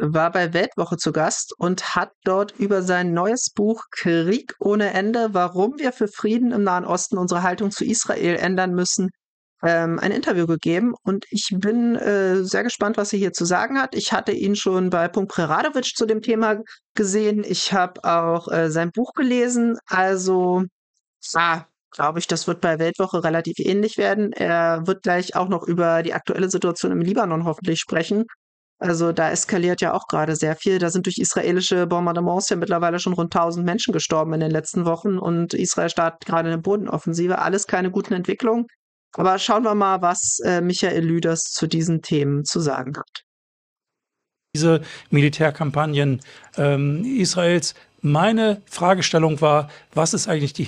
war bei Weltwoche zu Gast und hat dort über sein neues Buch Krieg ohne Ende, warum wir für Frieden im Nahen Osten unsere Haltung zu Israel ändern müssen, ähm, ein Interview gegeben. Und ich bin äh, sehr gespannt, was er hier zu sagen hat. Ich hatte ihn schon bei Punkt Preradovic zu dem Thema gesehen. Ich habe auch äh, sein Buch gelesen. Also, ah, glaube ich, das wird bei Weltwoche relativ ähnlich werden. Er wird gleich auch noch über die aktuelle Situation im Libanon hoffentlich sprechen. Also da eskaliert ja auch gerade sehr viel. Da sind durch israelische Bombardements ja mittlerweile schon rund 1000 Menschen gestorben in den letzten Wochen und Israel startet gerade eine Bodenoffensive. Alles keine guten Entwicklungen. Aber schauen wir mal, was äh, Michael Lüders zu diesen Themen zu sagen hat. Diese Militärkampagnen ähm, Israels meine Fragestellung war, was ist eigentlich die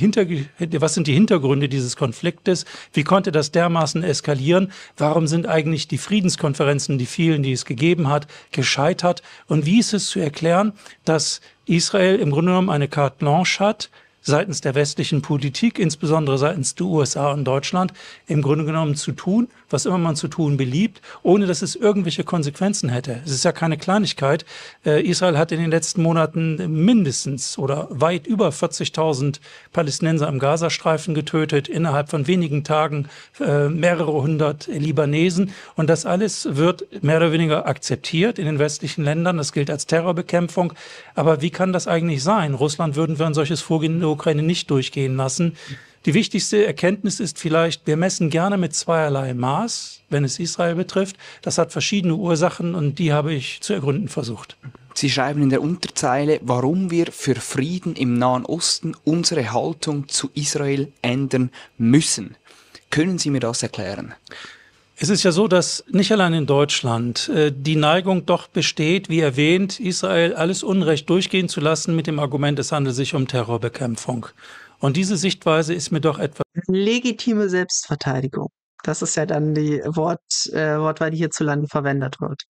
was sind die Hintergründe dieses Konfliktes? Wie konnte das dermaßen eskalieren? Warum sind eigentlich die Friedenskonferenzen, die vielen, die es gegeben hat, gescheitert? Und wie ist es zu erklären, dass Israel im Grunde genommen eine carte blanche hat, seitens der westlichen Politik, insbesondere seitens der USA und Deutschland, im Grunde genommen zu tun, was immer man zu tun beliebt, ohne dass es irgendwelche Konsequenzen hätte. Es ist ja keine Kleinigkeit. Äh, Israel hat in den letzten Monaten mindestens oder weit über 40.000 Palästinenser im Gazastreifen getötet, innerhalb von wenigen Tagen äh, mehrere hundert Libanesen. Und das alles wird mehr oder weniger akzeptiert in den westlichen Ländern. Das gilt als Terrorbekämpfung. Aber wie kann das eigentlich sein? Russland würden wir ein solches Vorgehen Ukraine nicht durchgehen lassen. Die wichtigste Erkenntnis ist vielleicht, wir messen gerne mit zweierlei Maß, wenn es Israel betrifft. Das hat verschiedene Ursachen und die habe ich zu ergründen versucht. Sie schreiben in der Unterzeile, warum wir für Frieden im Nahen Osten unsere Haltung zu Israel ändern müssen. Können Sie mir das erklären? Es ist ja so, dass nicht allein in Deutschland äh, die Neigung doch besteht, wie erwähnt, Israel alles Unrecht durchgehen zu lassen mit dem Argument, es handelt sich um Terrorbekämpfung. Und diese Sichtweise ist mir doch etwas. Legitime Selbstverteidigung. Das ist ja dann die Wort, äh, Wortwahl, die hierzulande verwendet wird.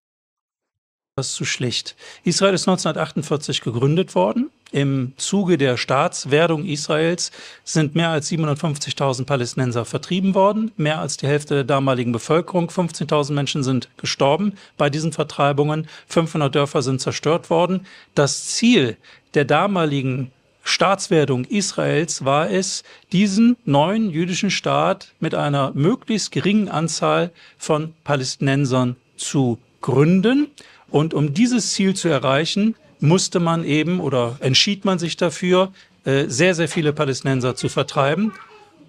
Das ist zu schlicht. Israel ist 1948 gegründet worden. Im Zuge der Staatswerdung Israels sind mehr als 750.000 Palästinenser vertrieben worden. Mehr als die Hälfte der damaligen Bevölkerung, 15.000 Menschen sind gestorben bei diesen Vertreibungen. 500 Dörfer sind zerstört worden. Das Ziel der damaligen Staatswerdung Israels war es, diesen neuen jüdischen Staat mit einer möglichst geringen Anzahl von Palästinensern zu gründen. Und um dieses Ziel zu erreichen, musste man eben oder entschied man sich dafür, äh, sehr, sehr viele Palästinenser zu vertreiben.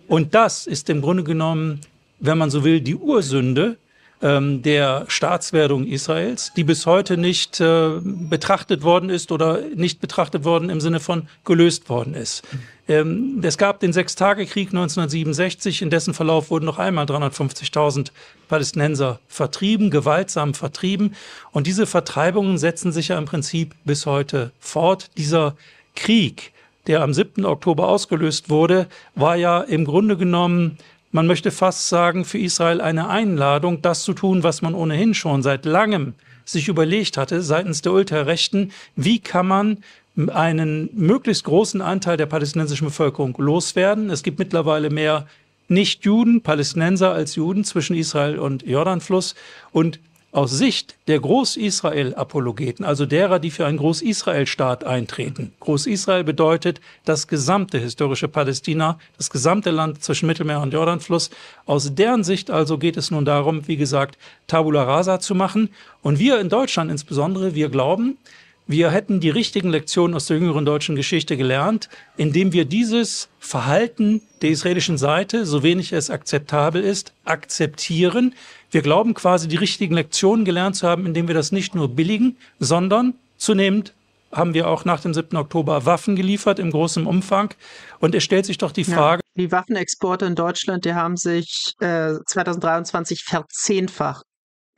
Und das ist im Grunde genommen, wenn man so will, die Ursünde ähm, der Staatswerdung Israels, die bis heute nicht äh, betrachtet worden ist oder nicht betrachtet worden im Sinne von gelöst worden ist. Ähm, es gab den Sechstagekrieg 1967, in dessen Verlauf wurden noch einmal 350.000 Palästinenser vertrieben, gewaltsam vertrieben. Und diese Vertreibungen setzen sich ja im Prinzip bis heute fort. Dieser Krieg, der am 7. Oktober ausgelöst wurde, war ja im Grunde genommen man möchte fast sagen, für Israel eine Einladung, das zu tun, was man ohnehin schon seit langem sich überlegt hatte seitens der Ultrarechten. Wie kann man einen möglichst großen Anteil der palästinensischen Bevölkerung loswerden? Es gibt mittlerweile mehr Nicht-Juden, Palästinenser als Juden zwischen Israel und Jordanfluss. Und aus Sicht der Groß-Israel-Apologeten, also derer, die für einen Groß-Israel-Staat eintreten. Groß-Israel bedeutet das gesamte historische Palästina, das gesamte Land zwischen Mittelmeer und Jordanfluss. Aus deren Sicht also geht es nun darum, wie gesagt, Tabula Rasa zu machen. Und wir in Deutschland insbesondere, wir glauben, wir hätten die richtigen Lektionen aus der jüngeren deutschen Geschichte gelernt, indem wir dieses Verhalten der israelischen Seite, so wenig es akzeptabel ist, akzeptieren. Wir glauben quasi die richtigen Lektionen gelernt zu haben, indem wir das nicht nur billigen, sondern zunehmend haben wir auch nach dem 7. Oktober Waffen geliefert im großen Umfang. Und es stellt sich doch die Frage. Ja, die Waffenexporte in Deutschland, die haben sich äh, 2023 verzehnfacht.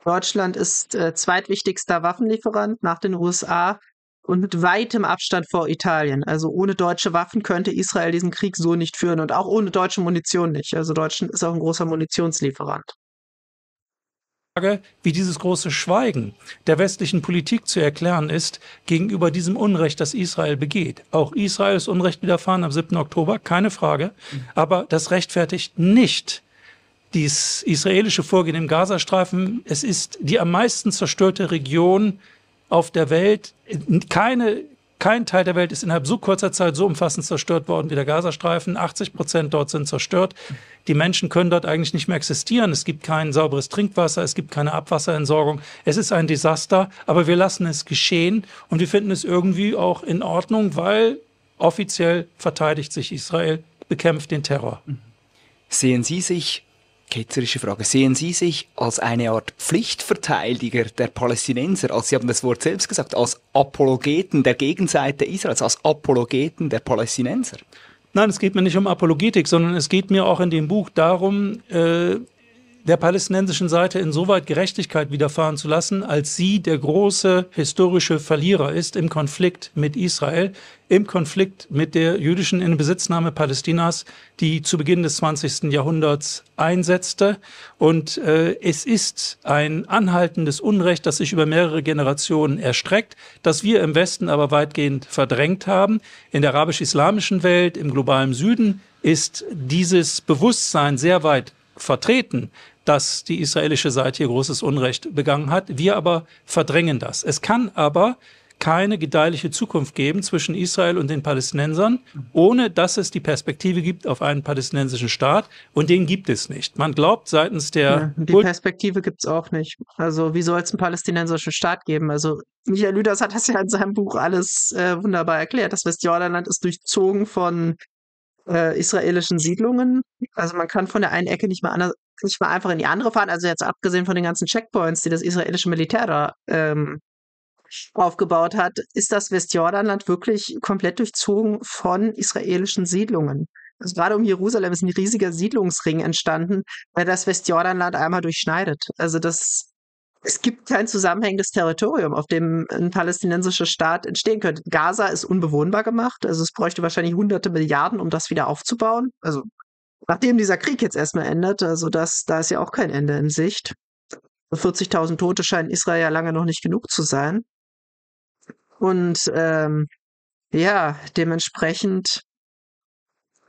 Deutschland ist äh, zweitwichtigster Waffenlieferant nach den USA und mit weitem Abstand vor Italien. Also ohne deutsche Waffen könnte Israel diesen Krieg so nicht führen und auch ohne deutsche Munition nicht. Also Deutschland ist auch ein großer Munitionslieferant wie dieses große Schweigen der westlichen Politik zu erklären ist gegenüber diesem Unrecht, das Israel begeht. Auch Israel ist Unrecht widerfahren am 7. Oktober, keine Frage. Aber das rechtfertigt nicht dieses israelische Vorgehen im Gazastreifen. Es ist die am meisten zerstörte Region auf der Welt, keine kein Teil der Welt ist innerhalb so kurzer Zeit so umfassend zerstört worden wie der Gazastreifen. 80 Prozent dort sind zerstört. Die Menschen können dort eigentlich nicht mehr existieren. Es gibt kein sauberes Trinkwasser, es gibt keine Abwasserentsorgung. Es ist ein Desaster, aber wir lassen es geschehen und wir finden es irgendwie auch in Ordnung, weil offiziell verteidigt sich Israel, bekämpft den Terror. Sehen Sie sich ketzerische Frage. Sehen Sie sich als eine Art Pflichtverteidiger der Palästinenser, als Sie haben das Wort selbst gesagt, als Apologeten der Gegenseite Israels, als Apologeten der Palästinenser? Nein, es geht mir nicht um Apologetik, sondern es geht mir auch in dem Buch darum, äh, der palästinensischen Seite insoweit Gerechtigkeit widerfahren zu lassen, als sie der große historische Verlierer ist im Konflikt mit Israel, im Konflikt mit der jüdischen Inbesitznahme Palästinas, die zu Beginn des 20. Jahrhunderts einsetzte. Und äh, es ist ein anhaltendes Unrecht, das sich über mehrere Generationen erstreckt, das wir im Westen aber weitgehend verdrängt haben. In der arabisch-islamischen Welt, im globalen Süden ist dieses Bewusstsein sehr weit vertreten, dass die israelische Seite hier großes Unrecht begangen hat. Wir aber verdrängen das. Es kann aber keine gedeihliche Zukunft geben zwischen Israel und den Palästinensern, ohne dass es die Perspektive gibt auf einen palästinensischen Staat. Und den gibt es nicht. Man glaubt seitens der. Ja, die Perspektive gibt es auch nicht. Also, wie soll es einen palästinensischen Staat geben? Also, Michael Lüders hat das ja in seinem Buch alles äh, wunderbar erklärt. Das Westjordanland ist durchzogen von äh, israelischen Siedlungen. Also man kann von der einen Ecke nicht mal, nicht mal einfach in die andere fahren. Also jetzt abgesehen von den ganzen Checkpoints, die das israelische Militär da ähm, aufgebaut hat, ist das Westjordanland wirklich komplett durchzogen von israelischen Siedlungen. Also gerade um Jerusalem ist ein riesiger Siedlungsring entstanden, der das Westjordanland einmal durchschneidet. Also das es gibt kein zusammenhängendes Territorium, auf dem ein palästinensischer Staat entstehen könnte. Gaza ist unbewohnbar gemacht, also es bräuchte wahrscheinlich hunderte Milliarden, um das wieder aufzubauen. Also nachdem dieser Krieg jetzt erstmal endet, also das, da ist ja auch kein Ende in Sicht. 40.000 Tote scheinen Israel ja lange noch nicht genug zu sein. Und ähm, ja, dementsprechend,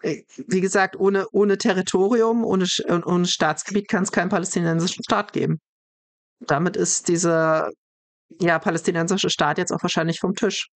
äh, wie gesagt, ohne, ohne Territorium, ohne, ohne Staatsgebiet kann es keinen palästinensischen Staat geben damit ist dieser ja, palästinensische Staat jetzt auch wahrscheinlich vom Tisch.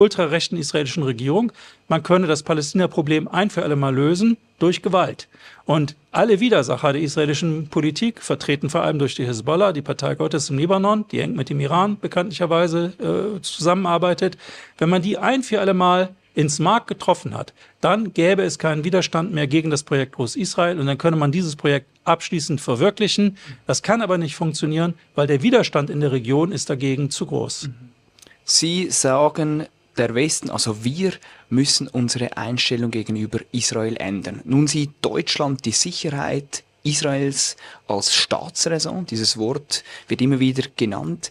Ultrarechten israelischen Regierung, man könne das Palästina-Problem ein für alle Mal lösen durch Gewalt. Und alle Widersacher der israelischen Politik, vertreten vor allem durch die Hezbollah, die Partei Gottes im Libanon, die eng mit dem Iran bekanntlicherweise äh, zusammenarbeitet, wenn man die ein für alle Mal ins Mark getroffen hat, dann gäbe es keinen Widerstand mehr gegen das Projekt Groß-Israel und dann könne man dieses Projekt abschließend verwirklichen. Das kann aber nicht funktionieren, weil der Widerstand in der Region ist dagegen zu groß. Sie sagen, der Westen, also wir, müssen unsere Einstellung gegenüber Israel ändern. Nun sieht Deutschland die Sicherheit Israels als Staatsräson. Dieses Wort wird immer wieder genannt.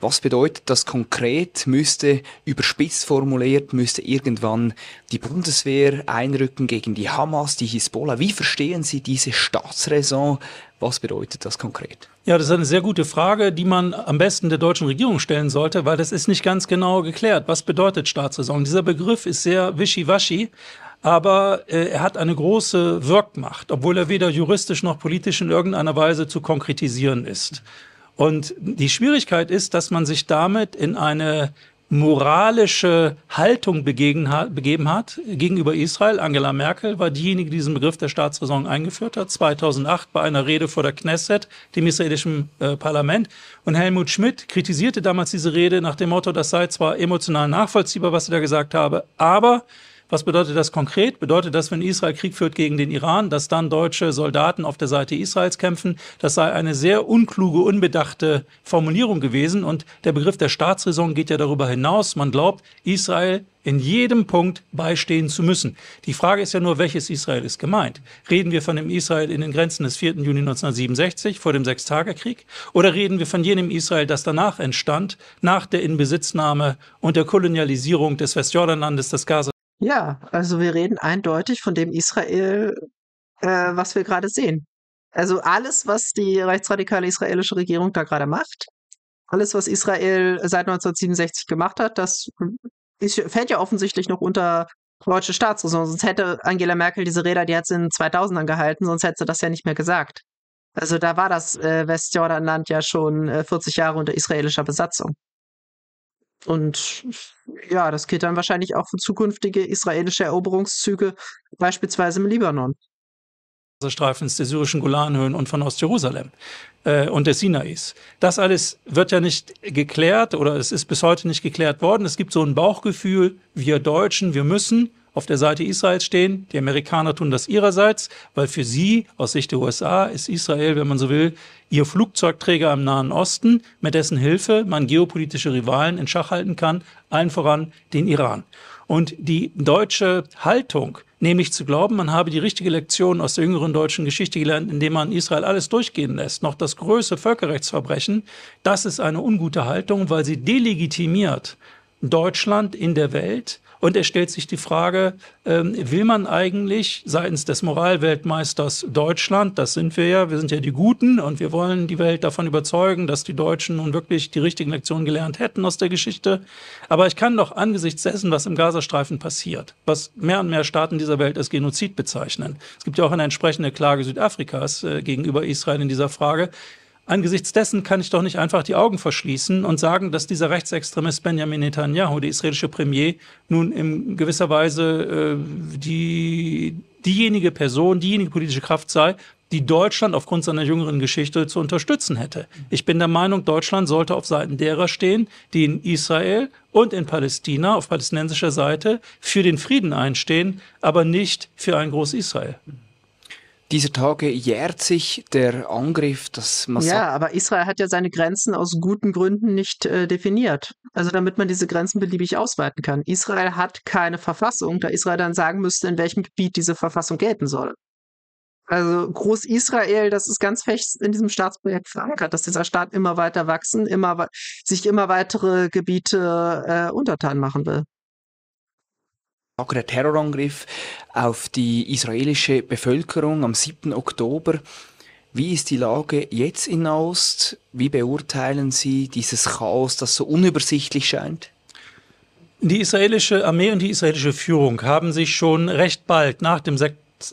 Was bedeutet das konkret? Müsste überspitzt formuliert, müsste irgendwann die Bundeswehr einrücken gegen die Hamas, die Hisbollah. Wie verstehen Sie diese Staatsräson? Was bedeutet das konkret? Ja, das ist eine sehr gute Frage, die man am besten der deutschen Regierung stellen sollte, weil das ist nicht ganz genau geklärt. Was bedeutet Staatsräson? Dieser Begriff ist sehr wischiwaschi aber äh, er hat eine große Wirkmacht, obwohl er weder juristisch noch politisch in irgendeiner Weise zu konkretisieren ist. Und die Schwierigkeit ist, dass man sich damit in eine moralische Haltung begeben hat, begeben hat gegenüber Israel. Angela Merkel war diejenige, die diesen Begriff der Staatsräson eingeführt hat, 2008 bei einer Rede vor der Knesset, dem israelischen äh, Parlament. Und Helmut Schmidt kritisierte damals diese Rede nach dem Motto, das sei zwar emotional nachvollziehbar, was er da gesagt habe, aber was bedeutet das konkret? Bedeutet das, wenn Israel Krieg führt gegen den Iran, dass dann deutsche Soldaten auf der Seite Israels kämpfen? Das sei eine sehr unkluge, unbedachte Formulierung gewesen. Und der Begriff der Staatsräson geht ja darüber hinaus. Man glaubt, Israel in jedem Punkt beistehen zu müssen. Die Frage ist ja nur, welches Israel ist gemeint? Reden wir von dem Israel in den Grenzen des 4. Juni 1967 vor dem Sechstagekrieg oder reden wir von jenem Israel, das danach entstand, nach der Inbesitznahme und der Kolonialisierung des Westjordanlandes, des Gaza ja, also wir reden eindeutig von dem Israel, äh, was wir gerade sehen. Also alles, was die rechtsradikale israelische Regierung da gerade macht, alles, was Israel seit 1967 gemacht hat, das ist, fällt ja offensichtlich noch unter deutsche Staatsräson. Sonst hätte Angela Merkel diese Rede, die hat sie in 2000ern gehalten, sonst hätte sie das ja nicht mehr gesagt. Also da war das äh, Westjordanland ja schon äh, 40 Jahre unter israelischer Besatzung. Und ja, das gilt dann wahrscheinlich auch für zukünftige israelische Eroberungszüge, beispielsweise im Libanon. Streifens der syrischen Golanhöhen und von Ostjerusalem äh, und des Sinais. Das alles wird ja nicht geklärt oder es ist bis heute nicht geklärt worden. Es gibt so ein Bauchgefühl, wir Deutschen, wir müssen auf der Seite Israels stehen. Die Amerikaner tun das ihrerseits, weil für sie aus Sicht der USA ist Israel, wenn man so will, ihr Flugzeugträger im Nahen Osten, mit dessen Hilfe man geopolitische Rivalen in Schach halten kann, allen voran den Iran. Und die deutsche Haltung, nämlich zu glauben, man habe die richtige Lektion aus der jüngeren deutschen Geschichte gelernt, indem man Israel alles durchgehen lässt, noch das größte Völkerrechtsverbrechen, das ist eine ungute Haltung, weil sie delegitimiert Deutschland in der Welt und es stellt sich die Frage, ähm, will man eigentlich seitens des Moralweltmeisters Deutschland, das sind wir ja, wir sind ja die Guten und wir wollen die Welt davon überzeugen, dass die Deutschen nun wirklich die richtigen Lektionen gelernt hätten aus der Geschichte. Aber ich kann doch angesichts dessen, was im Gazastreifen passiert, was mehr und mehr Staaten dieser Welt als Genozid bezeichnen. Es gibt ja auch eine entsprechende Klage Südafrikas äh, gegenüber Israel in dieser Frage. Angesichts dessen kann ich doch nicht einfach die Augen verschließen und sagen, dass dieser Rechtsextremist Benjamin Netanyahu, der israelische Premier, nun in gewisser Weise äh, die, diejenige Person, diejenige politische Kraft sei, die Deutschland aufgrund seiner jüngeren Geschichte zu unterstützen hätte. Ich bin der Meinung, Deutschland sollte auf Seiten derer stehen, die in Israel und in Palästina auf palästinensischer Seite für den Frieden einstehen, aber nicht für ein Groß-Israel dieser Tage jährt sich der Angriff, das Massaker. Ja, aber Israel hat ja seine Grenzen aus guten Gründen nicht äh, definiert. Also damit man diese Grenzen beliebig ausweiten kann. Israel hat keine Verfassung, da Israel dann sagen müsste, in welchem Gebiet diese Verfassung gelten soll. Also Groß-Israel, das ist ganz fest in diesem Staatsprojekt verankert, dass dieser Staat immer weiter wachsen, immer sich immer weitere Gebiete äh, untertan machen will der Terrorangriff auf die israelische Bevölkerung am 7. Oktober. Wie ist die Lage jetzt in Nahost? Wie beurteilen Sie dieses Chaos, das so unübersichtlich scheint? Die israelische Armee und die israelische Führung haben sich schon recht bald nach dem,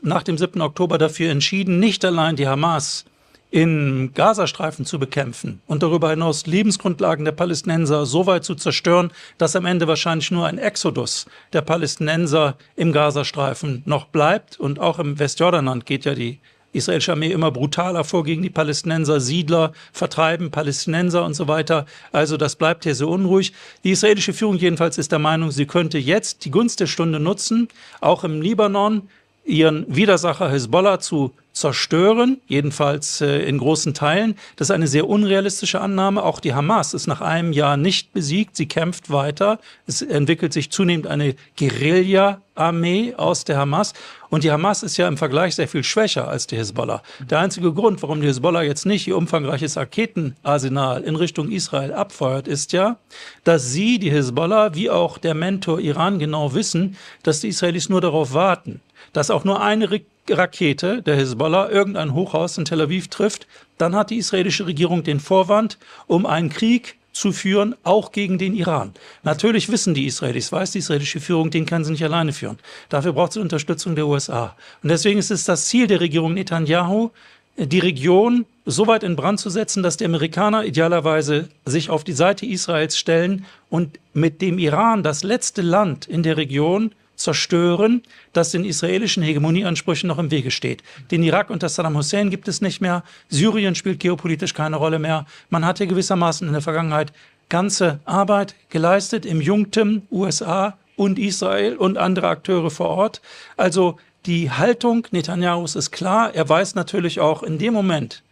nach dem 7. Oktober dafür entschieden, nicht allein die Hamas im Gazastreifen zu bekämpfen und darüber hinaus Lebensgrundlagen der Palästinenser so weit zu zerstören, dass am Ende wahrscheinlich nur ein Exodus der Palästinenser im Gazastreifen noch bleibt. Und auch im Westjordanland geht ja die israelische Armee immer brutaler vor gegen die Palästinenser, Siedler vertreiben Palästinenser und so weiter. Also das bleibt hier so unruhig. Die israelische Führung jedenfalls ist der Meinung, sie könnte jetzt die Gunst der Stunde nutzen, auch im Libanon ihren Widersacher Hezbollah zu zerstören, jedenfalls äh, in großen Teilen. Das ist eine sehr unrealistische Annahme. Auch die Hamas ist nach einem Jahr nicht besiegt. Sie kämpft weiter. Es entwickelt sich zunehmend eine Guerilla-Armee aus der Hamas. Und die Hamas ist ja im Vergleich sehr viel schwächer als die Hezbollah. Der einzige Grund, warum die Hezbollah jetzt nicht ihr umfangreiches Raketenarsenal in Richtung Israel abfeuert, ist ja, dass sie, die Hezbollah, wie auch der Mentor Iran genau wissen, dass die Israelis nur darauf warten, dass auch nur eine Rakete der Hezbollah irgendein Hochhaus in Tel Aviv trifft, dann hat die israelische Regierung den Vorwand, um einen Krieg zu führen, auch gegen den Iran. Natürlich wissen die Israelis, weiß die israelische Führung, den kann sie nicht alleine führen. Dafür braucht sie Unterstützung der USA. Und deswegen ist es das Ziel der Regierung Netanyahu, die Region so weit in Brand zu setzen, dass die Amerikaner idealerweise sich auf die Seite Israels stellen und mit dem Iran das letzte Land in der Region zerstören, das den israelischen Hegemonieansprüchen noch im Wege steht. Den Irak unter Saddam Hussein gibt es nicht mehr. Syrien spielt geopolitisch keine Rolle mehr. Man hat hier gewissermaßen in der Vergangenheit ganze Arbeit geleistet im Jungtim, USA und Israel und andere Akteure vor Ort. Also die Haltung Netanyahus ist klar. Er weiß natürlich auch in dem Moment,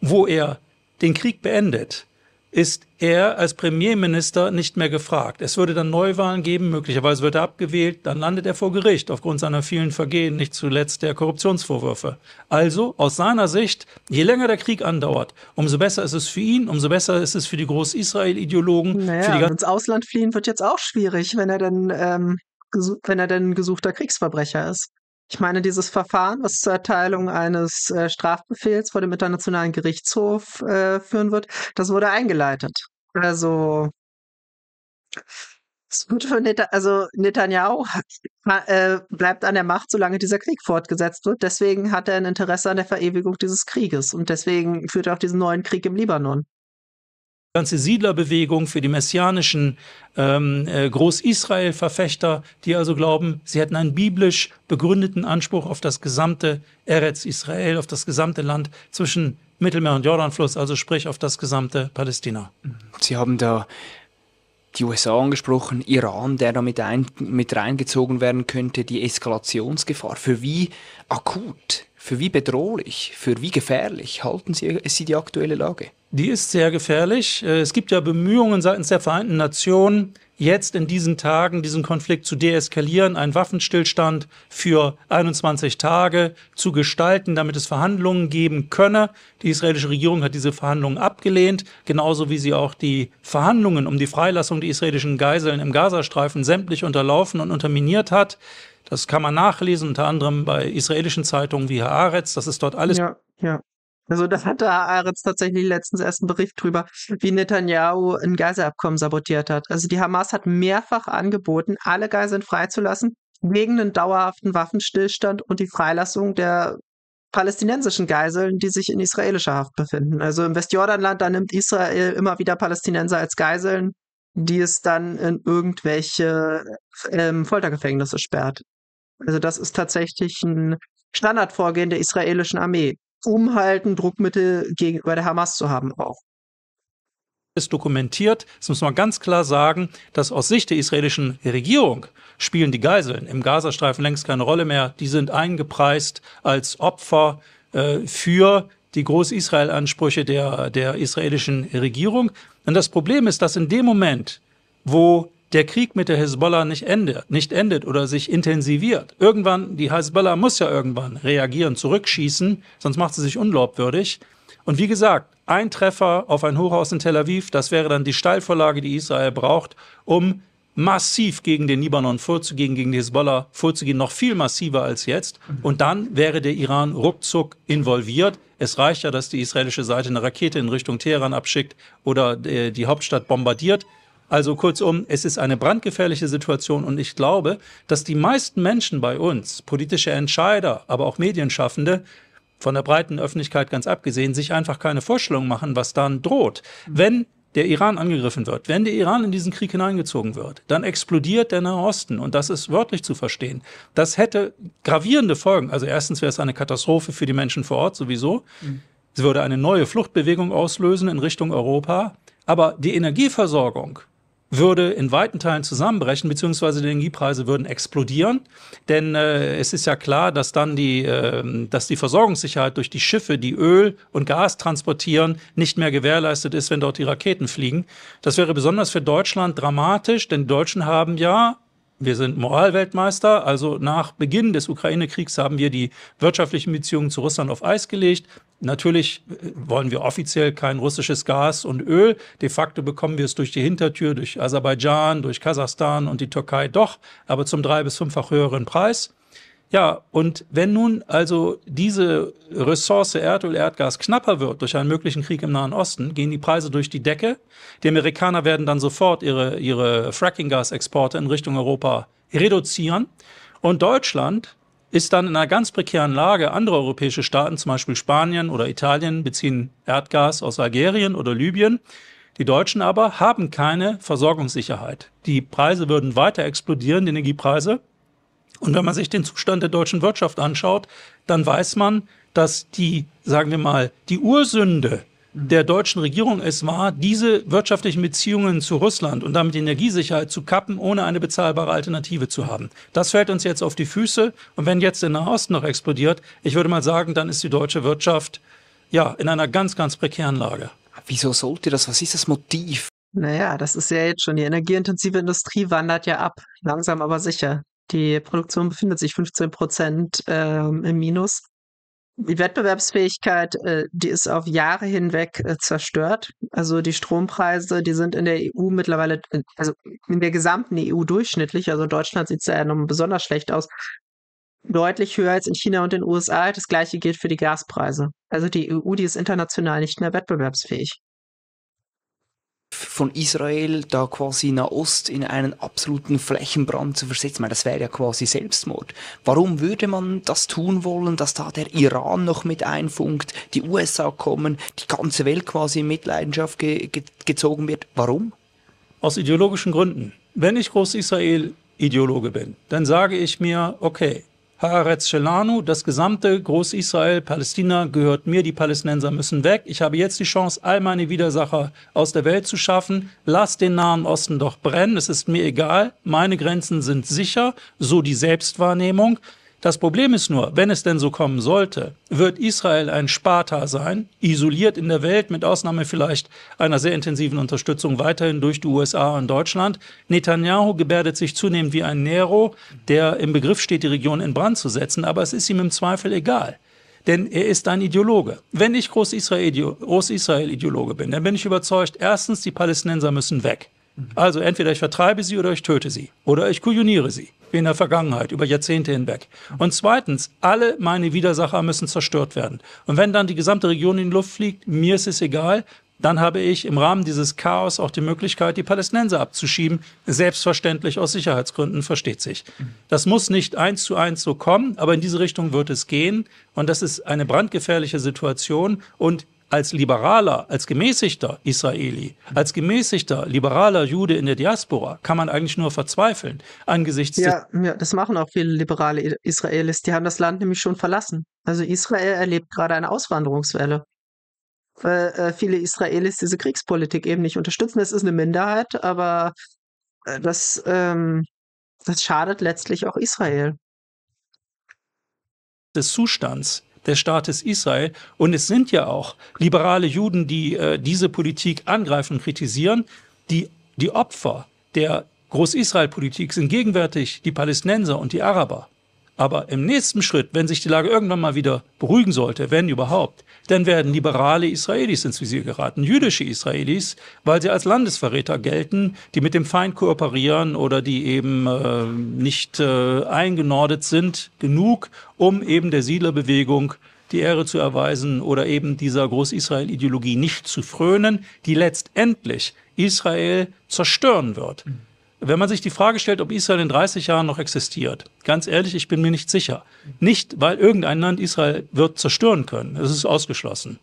wo er den Krieg beendet, ist er als Premierminister nicht mehr gefragt. Es würde dann Neuwahlen geben, möglicherweise wird er abgewählt, dann landet er vor Gericht aufgrund seiner vielen Vergehen, nicht zuletzt der Korruptionsvorwürfe. Also aus seiner Sicht, je länger der Krieg andauert, umso besser ist es für ihn, umso besser ist es für die Groß-Israel-Ideologen. Naja, ins Ausland fliehen wird jetzt auch schwierig, wenn er denn, ähm, wenn er denn gesuchter Kriegsverbrecher ist. Ich meine, dieses Verfahren, was zur Erteilung eines äh, Strafbefehls vor dem Internationalen Gerichtshof äh, führen wird, das wurde eingeleitet. Also Es wird für Net also Netanyahu äh, bleibt an der Macht, solange dieser Krieg fortgesetzt wird. Deswegen hat er ein Interesse an der Verewigung dieses Krieges und deswegen führt er auch diesen neuen Krieg im Libanon ganze Siedlerbewegung für die messianischen ähm, äh, Groß-Israel-Verfechter, die also glauben, sie hätten einen biblisch begründeten Anspruch auf das gesamte Eretz Israel, auf das gesamte Land zwischen Mittelmeer und Jordanfluss, also sprich auf das gesamte Palästina. Sie haben da die USA angesprochen, Iran, der da mit, ein, mit reingezogen werden könnte, die Eskalationsgefahr. Für wie akut, für wie bedrohlich, für wie gefährlich halten Sie, Sie die aktuelle Lage? Die ist sehr gefährlich. Äh, es gibt ja Bemühungen seitens der Vereinten Nationen, jetzt in diesen Tagen diesen Konflikt zu deeskalieren, einen Waffenstillstand für 21 Tage zu gestalten, damit es Verhandlungen geben könne. Die israelische Regierung hat diese Verhandlungen abgelehnt, genauso wie sie auch die Verhandlungen um die Freilassung der israelischen Geiseln im Gazastreifen sämtlich unterlaufen und unterminiert hat. Das kann man nachlesen, unter anderem bei israelischen Zeitungen wie Haaretz. Das ist dort alles. Ja, ja. Also da hatte Aretz tatsächlich letztens erst einen Bericht drüber, wie Netanyahu ein Geiselabkommen sabotiert hat. Also die Hamas hat mehrfach angeboten, alle Geiseln freizulassen, gegen einen dauerhaften Waffenstillstand und die Freilassung der palästinensischen Geiseln, die sich in israelischer Haft befinden. Also im Westjordanland, da nimmt Israel immer wieder Palästinenser als Geiseln, die es dann in irgendwelche ähm, Foltergefängnisse sperrt. Also das ist tatsächlich ein Standardvorgehen der israelischen Armee um halt ein Druckmittel gegenüber der Hamas zu haben auch. Ist dokumentiert, das muss man ganz klar sagen, dass aus Sicht der israelischen Regierung spielen die Geiseln im Gazastreifen längst keine Rolle mehr. Die sind eingepreist als Opfer äh, für die Groß-Israel-Ansprüche der, der israelischen Regierung. Und das Problem ist, dass in dem Moment, wo der Krieg mit der Hezbollah nicht endet, nicht endet oder sich intensiviert. Irgendwann, die Hezbollah muss ja irgendwann reagieren, zurückschießen, sonst macht sie sich unglaubwürdig. Und wie gesagt, ein Treffer auf ein Hochhaus in Tel Aviv, das wäre dann die Steilvorlage, die Israel braucht, um massiv gegen den Libanon vorzugehen, gegen die Hezbollah vorzugehen, noch viel massiver als jetzt. Und dann wäre der Iran ruckzuck involviert. Es reicht ja, dass die israelische Seite eine Rakete in Richtung Teheran abschickt oder äh, die Hauptstadt bombardiert. Also kurzum, es ist eine brandgefährliche Situation und ich glaube, dass die meisten Menschen bei uns, politische Entscheider, aber auch Medienschaffende, von der breiten Öffentlichkeit ganz abgesehen, sich einfach keine Vorstellung machen, was dann droht. Wenn der Iran angegriffen wird, wenn der Iran in diesen Krieg hineingezogen wird, dann explodiert der Nahe Osten und das ist wörtlich zu verstehen. Das hätte gravierende Folgen. Also erstens wäre es eine Katastrophe für die Menschen vor Ort sowieso. Mhm. Es würde eine neue Fluchtbewegung auslösen in Richtung Europa. Aber die Energieversorgung würde in weiten Teilen zusammenbrechen, beziehungsweise die Energiepreise würden explodieren. Denn äh, es ist ja klar, dass dann die, äh, dass die Versorgungssicherheit durch die Schiffe, die Öl und Gas transportieren, nicht mehr gewährleistet ist, wenn dort die Raketen fliegen. Das wäre besonders für Deutschland dramatisch, denn die Deutschen haben ja wir sind Moralweltmeister, also nach Beginn des Ukraine-Kriegs haben wir die wirtschaftlichen Beziehungen zu Russland auf Eis gelegt. Natürlich äh, wollen wir offiziell kein russisches Gas und Öl. De facto bekommen wir es durch die Hintertür, durch Aserbaidschan, durch Kasachstan und die Türkei doch, aber zum drei- bis fünffach höheren Preis. Ja, und wenn nun also diese Ressource Erdöl, Erdgas knapper wird durch einen möglichen Krieg im Nahen Osten, gehen die Preise durch die Decke. Die Amerikaner werden dann sofort ihre, ihre Fracking-Gas-Exporte in Richtung Europa reduzieren. Und Deutschland ist dann in einer ganz prekären Lage. Andere europäische Staaten, zum Beispiel Spanien oder Italien, beziehen Erdgas aus Algerien oder Libyen. Die Deutschen aber haben keine Versorgungssicherheit. Die Preise würden weiter explodieren, die Energiepreise. Und wenn man sich den Zustand der deutschen Wirtschaft anschaut, dann weiß man, dass die, sagen wir mal, die Ursünde der deutschen Regierung es war, diese wirtschaftlichen Beziehungen zu Russland und damit die Energiesicherheit zu kappen, ohne eine bezahlbare Alternative zu haben. Das fällt uns jetzt auf die Füße. Und wenn jetzt der Nahosten noch explodiert, ich würde mal sagen, dann ist die deutsche Wirtschaft ja in einer ganz, ganz prekären Lage. Wieso sollte das? Was ist das Motiv? Naja, das ist ja jetzt schon. Die energieintensive Industrie wandert ja ab. Langsam aber sicher. Die Produktion befindet sich 15 Prozent ähm, im Minus. Die Wettbewerbsfähigkeit, äh, die ist auf Jahre hinweg äh, zerstört. Also die Strompreise, die sind in der EU mittlerweile, äh, also in der gesamten EU durchschnittlich, also Deutschland sieht es ja noch besonders schlecht aus, deutlich höher als in China und den USA. Das gleiche gilt für die Gaspreise. Also die EU, die ist international nicht mehr wettbewerbsfähig. Von Israel da quasi Nahost in einen absoluten Flächenbrand zu versetzen. Ich das wäre ja quasi Selbstmord. Warum würde man das tun wollen, dass da der Iran noch mit einfunkt, die USA kommen, die ganze Welt quasi in Mitleidenschaft ge ge gezogen wird? Warum? Aus ideologischen Gründen. Wenn ich Groß-Israel-Ideologe bin, dann sage ich mir, okay, Haaretz Shelanu, das gesamte Groß-Israel, Palästina gehört mir, die Palästinenser müssen weg. Ich habe jetzt die Chance, all meine Widersacher aus der Welt zu schaffen. Lass den Nahen Osten doch brennen, es ist mir egal, meine Grenzen sind sicher, so die Selbstwahrnehmung. Das Problem ist nur, wenn es denn so kommen sollte, wird Israel ein Sparta sein, isoliert in der Welt, mit Ausnahme vielleicht einer sehr intensiven Unterstützung weiterhin durch die USA und Deutschland. Netanyahu gebärdet sich zunehmend wie ein Nero, der im Begriff steht, die Region in Brand zu setzen, aber es ist ihm im Zweifel egal. Denn er ist ein Ideologe. Wenn ich Groß-Israel-Ideologe bin, dann bin ich überzeugt, erstens, die Palästinenser müssen weg. Also entweder ich vertreibe sie oder ich töte sie. Oder ich kujoniere sie wie in der Vergangenheit, über Jahrzehnte hinweg. Und zweitens, alle meine Widersacher müssen zerstört werden. Und wenn dann die gesamte Region in die Luft fliegt, mir ist es egal, dann habe ich im Rahmen dieses Chaos auch die Möglichkeit, die Palästinenser abzuschieben. Selbstverständlich aus Sicherheitsgründen, versteht sich. Das muss nicht eins zu eins so kommen, aber in diese Richtung wird es gehen. Und das ist eine brandgefährliche Situation. Und als liberaler, als gemäßigter Israeli, als gemäßigter liberaler Jude in der Diaspora kann man eigentlich nur verzweifeln angesichts ja, ja, das machen auch viele liberale Israelis. Die haben das Land nämlich schon verlassen. Also Israel erlebt gerade eine Auswanderungswelle. Weil äh, viele Israelis diese Kriegspolitik eben nicht unterstützen. Das ist eine Minderheit, aber äh, das, ähm, das schadet letztlich auch Israel. Des Zustands des Staates Israel. Und es sind ja auch liberale Juden, die äh, diese Politik angreifen und kritisieren. Die, die Opfer der Groß-Israel-Politik sind gegenwärtig die Palästinenser und die Araber. Aber im nächsten Schritt, wenn sich die Lage irgendwann mal wieder beruhigen sollte, wenn überhaupt, dann werden liberale Israelis ins Visier geraten, jüdische Israelis, weil sie als Landesverräter gelten, die mit dem Feind kooperieren oder die eben äh, nicht äh, eingenordet sind genug, um eben der Siedlerbewegung die Ehre zu erweisen oder eben dieser Groß-Israel-Ideologie nicht zu frönen, die letztendlich Israel zerstören wird. Mhm. Wenn man sich die Frage stellt, ob Israel in 30 Jahren noch existiert, ganz ehrlich, ich bin mir nicht sicher. Nicht, weil irgendein Land Israel wird zerstören können. Das ist ausgeschlossen.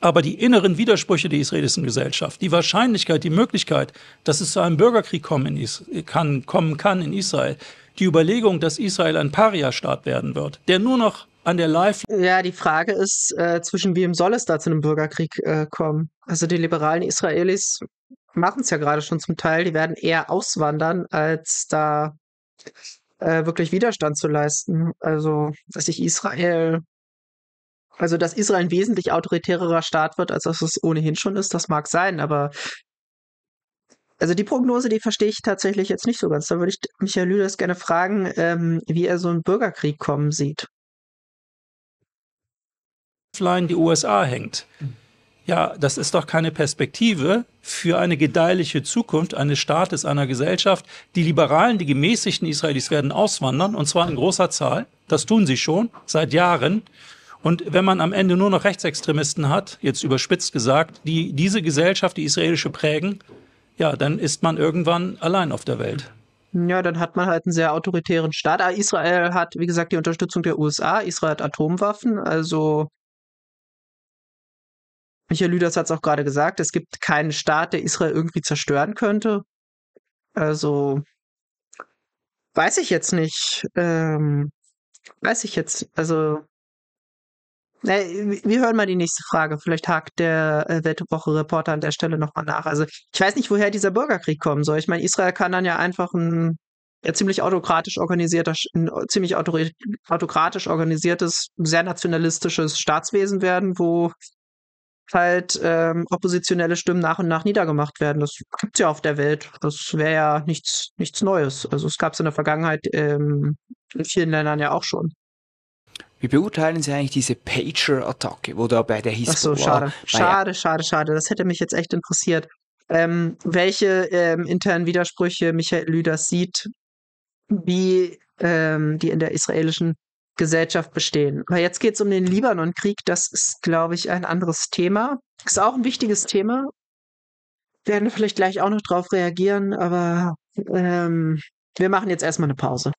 Aber die inneren Widersprüche der israelischen Gesellschaft, die Wahrscheinlichkeit, die Möglichkeit, dass es zu einem Bürgerkrieg kommen, kann, kommen kann in Israel, die Überlegung, dass Israel ein Paria-Staat werden wird, der nur noch an der Live. Ja, die Frage ist, äh, zwischen wem soll es da zu einem Bürgerkrieg äh, kommen? Also die liberalen Israelis machen es ja gerade schon zum Teil, die werden eher auswandern, als da äh, wirklich Widerstand zu leisten. Also, dass sich Israel, also dass Israel ein wesentlich autoritärerer Staat wird, als das es ohnehin schon ist, das mag sein, aber also die Prognose, die verstehe ich tatsächlich jetzt nicht so ganz. Da würde ich Michael Lüders gerne fragen, ähm, wie er so einen Bürgerkrieg kommen sieht. Die USA hängt. Mhm. Ja, das ist doch keine Perspektive für eine gedeihliche Zukunft eines Staates, einer Gesellschaft. Die Liberalen, die gemäßigten Israelis werden auswandern, und zwar in großer Zahl. Das tun sie schon seit Jahren. Und wenn man am Ende nur noch Rechtsextremisten hat, jetzt überspitzt gesagt, die diese Gesellschaft, die israelische prägen, ja, dann ist man irgendwann allein auf der Welt. Ja, dann hat man halt einen sehr autoritären Staat. Ah, Israel hat, wie gesagt, die Unterstützung der USA. Israel hat Atomwaffen. Also Michael Lüders hat es auch gerade gesagt, es gibt keinen Staat, der Israel irgendwie zerstören könnte. Also weiß ich jetzt nicht. Ähm, weiß ich jetzt. Also wir hören mal die nächste Frage. Vielleicht hakt der äh, Weltwoche-Reporter an der Stelle nochmal nach. Also ich weiß nicht, woher dieser Bürgerkrieg kommen soll. Ich meine, Israel kann dann ja einfach ein ja, ziemlich autokratisch organisierter, ein ziemlich autokratisch organisiertes, sehr nationalistisches Staatswesen werden, wo halt ähm, oppositionelle Stimmen nach und nach niedergemacht werden. Das gibt's ja auf der Welt. Das wäre ja nichts, nichts Neues. Also es gab es in der Vergangenheit ähm, in vielen Ländern ja auch schon. Wie beurteilen Sie eigentlich diese Pager-Attacke, wo da bei der Hisbollah... Ach so, schade. Schade, schade, schade. Das hätte mich jetzt echt interessiert. Ähm, welche ähm, internen Widersprüche Michael Lüders sieht, wie ähm, die in der israelischen Gesellschaft bestehen. Aber jetzt geht es um den Libanon-Krieg. Das ist, glaube ich, ein anderes Thema. Ist auch ein wichtiges Thema. werden vielleicht gleich auch noch drauf reagieren, aber ähm, wir machen jetzt erstmal eine Pause.